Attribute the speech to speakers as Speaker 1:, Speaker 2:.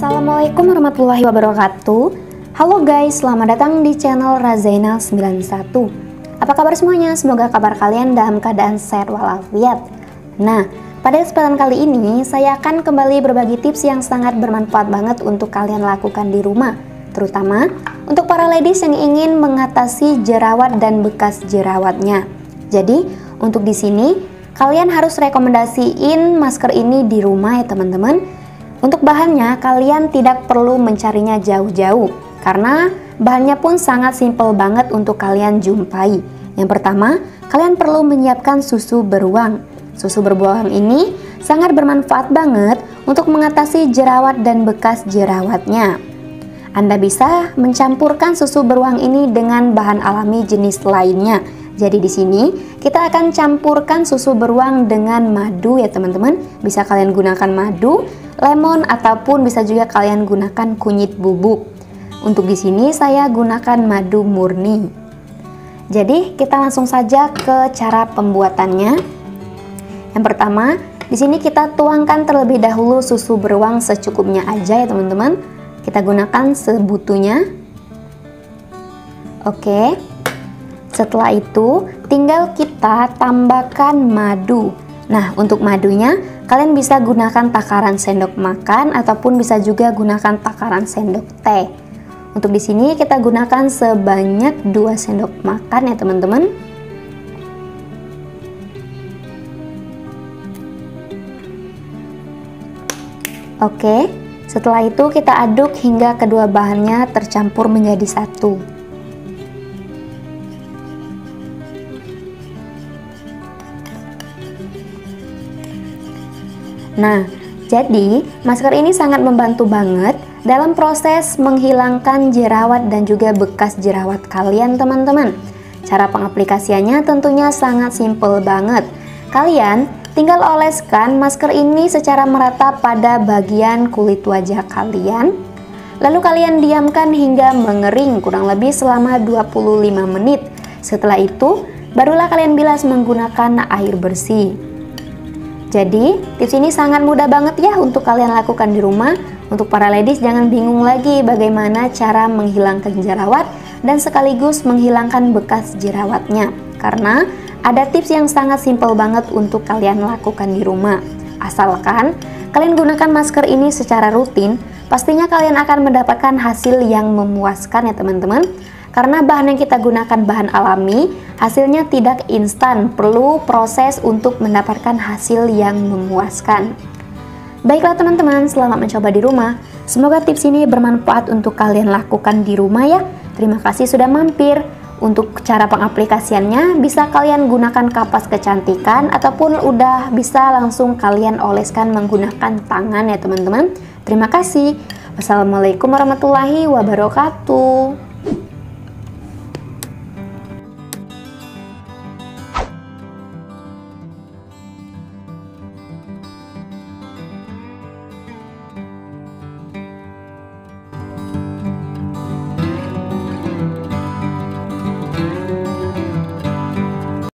Speaker 1: Assalamualaikum warahmatullahi wabarakatuh. Halo guys, selamat datang di channel Razainal 91 Apa kabar semuanya? Semoga kabar kalian dalam keadaan sehat walafiat. Nah, pada kesempatan kali ini saya akan kembali berbagi tips yang sangat bermanfaat banget untuk kalian lakukan di rumah. Terutama untuk para ladies yang ingin mengatasi jerawat dan bekas jerawatnya. Jadi, untuk di sini kalian harus rekomendasiin masker ini di rumah ya teman-teman untuk bahannya, kalian tidak perlu mencarinya jauh-jauh karena bahannya pun sangat simpel banget untuk kalian jumpai. Yang pertama, kalian perlu menyiapkan susu beruang. Susu beruang ini sangat bermanfaat banget untuk mengatasi jerawat dan bekas jerawatnya. Anda bisa mencampurkan susu beruang ini dengan bahan alami jenis lainnya. Jadi di sini kita akan campurkan susu beruang dengan madu ya teman-teman. Bisa kalian gunakan madu lemon ataupun bisa juga kalian gunakan kunyit bubuk. Untuk di sini saya gunakan madu murni. Jadi kita langsung saja ke cara pembuatannya. Yang pertama, di sini kita tuangkan terlebih dahulu susu beruang secukupnya aja ya teman-teman. Kita gunakan sebutunya. Oke. Setelah itu, tinggal kita tambahkan madu. Nah, untuk madunya Kalian bisa gunakan takaran sendok makan ataupun bisa juga gunakan takaran sendok teh. Untuk di sini kita gunakan sebanyak 2 sendok makan ya teman-teman. Oke, setelah itu kita aduk hingga kedua bahannya tercampur menjadi satu. Nah, jadi masker ini sangat membantu banget dalam proses menghilangkan jerawat dan juga bekas jerawat kalian teman-teman. Cara pengaplikasiannya tentunya sangat simple banget. Kalian tinggal oleskan masker ini secara merata pada bagian kulit wajah kalian. Lalu kalian diamkan hingga mengering kurang lebih selama 25 menit. Setelah itu, barulah kalian bilas menggunakan air bersih. Jadi, tips ini sangat mudah banget ya untuk kalian lakukan di rumah. Untuk para ladies jangan bingung lagi bagaimana cara menghilangkan jerawat dan sekaligus menghilangkan bekas jerawatnya. Karena ada tips yang sangat simpel banget untuk kalian lakukan di rumah. Asalkan kalian gunakan masker ini secara rutin, pastinya kalian akan mendapatkan hasil yang memuaskan ya teman-teman. Karena bahan yang kita gunakan bahan alami, hasilnya tidak instan, perlu proses untuk mendapatkan hasil yang memuaskan. Baiklah teman-teman, selamat mencoba di rumah. Semoga tips ini bermanfaat untuk kalian lakukan di rumah ya. Terima kasih sudah mampir. Untuk cara pengaplikasiannya bisa kalian gunakan kapas kecantikan ataupun udah bisa langsung kalian oleskan menggunakan tangan ya teman-teman. Terima kasih. Wassalamualaikum warahmatullahi wabarakatuh.